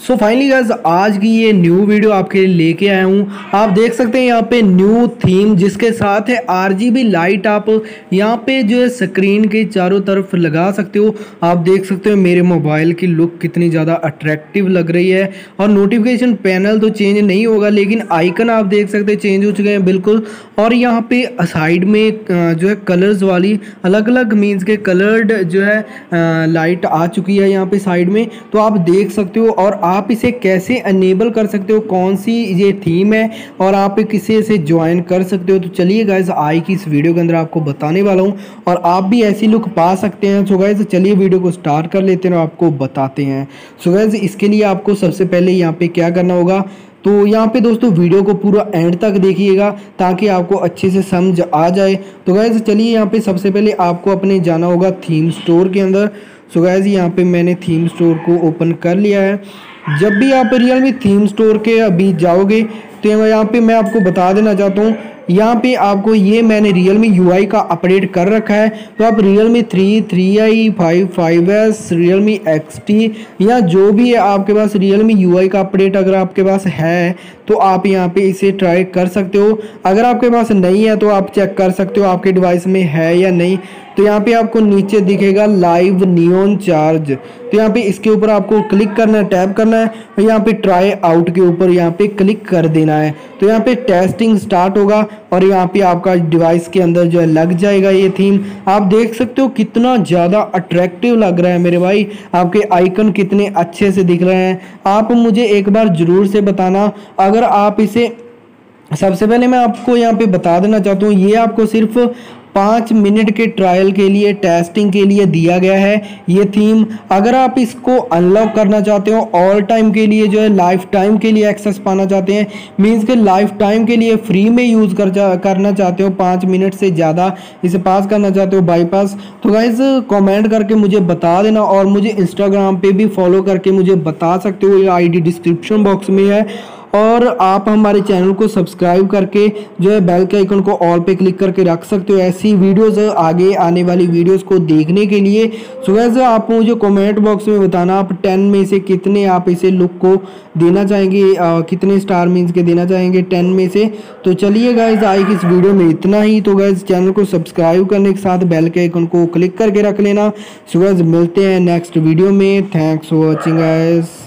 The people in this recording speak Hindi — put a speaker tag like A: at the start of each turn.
A: सो फाइनली गाइज़ आज की ये न्यू वीडियो आपके लिए लेके आया हूँ। आप देख सकते हैं यहाँ पे न्यू थीम जिसके साथ है आरजीबी लाइट आप यहाँ पे जो है स्क्रीन के चारों तरफ़ लगा सकते हो। आप देख सकते हो मेरे मोबाइल की लुक कितनी ज़्यादा अट्रैक्टिव लग रही है। और नोटिफिकेशन पैनल तो चेंज नहीं होगा, लेकिन आइकन आप देख सकते हैं चेंज हो चुके हैं बिल्कुल। और यहाँ पे साइड में जो है कलर्स वाली अलग अलग मीन्स के कलर्ड जो है लाइट आ चुकी है यहाँ पे साइड में। तो आप देख सकते हो और आप इसे कैसे अनेबल कर सकते हो? कौन सी ये थीम है? और आप किसे से ज्वाइन कर सकते हो? तो चलिए गाइज़ आई की इस वीडियो के अंदर आपको बताने वाला हूँ। और आप भी ऐसी लुक पा सकते हैं। सो गाइज़ चलिए वीडियो को स्टार्ट कर लेते हैं और आपको बताते हैं। सो गाइज़ इसके लिए आपको सबसे पहले यहाँ पे क्या करना होगा? तो यहाँ पे दोस्तों वीडियो को पूरा एंड तक देखिएगा, ताकि आपको अच्छे से समझ आ जाए। तो गैस चलिए यहाँ पे सबसे पहले आपको अपने जाना होगा थीम स्टोर के अंदर। सो गैस यहाँ पे मैंने थीम स्टोर को ओपन कर लिया है। जब भी आप रियल मी थीम स्टोर के अभी जाओगे तो यहाँ पे मैं आपको बता देना चाहता हूँ। यहाँ पे आपको ये मैंने रियल मी यू का अपडेट कर रखा है। तो आप Realme three three I five five S Realme X T या जो भी है आपके पास रियल मी यू का अपडेट अगर आपके पास है तो आप यहाँ पे इसे ट्राई कर सकते हो। अगर आपके पास नहीं है तो आप चेक कर सकते हो, आपके डिवाइस में है या नहीं। तो यहाँ पे आपको नीचे दिखेगा लाइव नियोन चार्ज तो यहाँ पे इसके ऊपर आपको क्लिक करना है टैप करना है और यहाँ पे ट्राई आउट के ऊपर यहाँ पे क्लिक कर देना है। तो यहाँ पे टेस्टिंग स्टार्ट होगा और यहाँ पे आपका डिवाइस के अंदर जो है लग जाएगा ये थीम आप देख सकते हो कितना ज़्यादा अट्रैक्टिव लग रहा है मेरे भाई। आपके आइकन कितने अच्छे से दिख रहे हैं। आप मुझे एक बार ज़रूर से बताना। अगर आप इसे, सबसे पहले मैं आपको यहाँ पे बता देना चाहता हूँ, ये आपको सिर्फ़ पाँच मिनट के ट्रायल के लिए टेस्टिंग के लिए दिया गया है। ये थीम अगर आप इसको अनलॉक करना चाहते हो ऑल टाइम के लिए जो है लाइफ टाइम के लिए एक्सेस पाना चाहते हैं मीन्स के लाइफ टाइम के लिए फ्री में यूज़ कर करना चाहते हो, पाँच मिनट से ज़्यादा इसे पास करना चाहते हो बाईपास तो गाइज़ कमेंट करके मुझे बता देना और मुझे इंस्टाग्राम पे भी फॉलो करके मुझे बता सकते हो। ये आईडी डिस्क्रिप्शन बॉक्स में है। और आप हमारे चैनल को सब्सक्राइब करके जो है बेल के आइकन को ऑल पे क्लिक करके रख सकते हो। ऐसी वीडियोस आगे आने वाली वीडियोस को देखने के लिए। सो वैसे आप मुझे कमेंट बॉक्स में बताना आप टेन में से कितने आप इसे लुक को देना चाहेंगे आ, कितने स्टार मीन्स के देना चाहेंगे टेन में से। तो चलिए गाइज़ आई इस वीडियो में इतना ही। तो गाइज़ चैनल को सब्सक्राइब करने के साथ बेल के आइकन को क्लिक करके रख लेना। सो गाइज़ मिलते हैं नेक्स्ट वीडियो में। Thanks for watching guys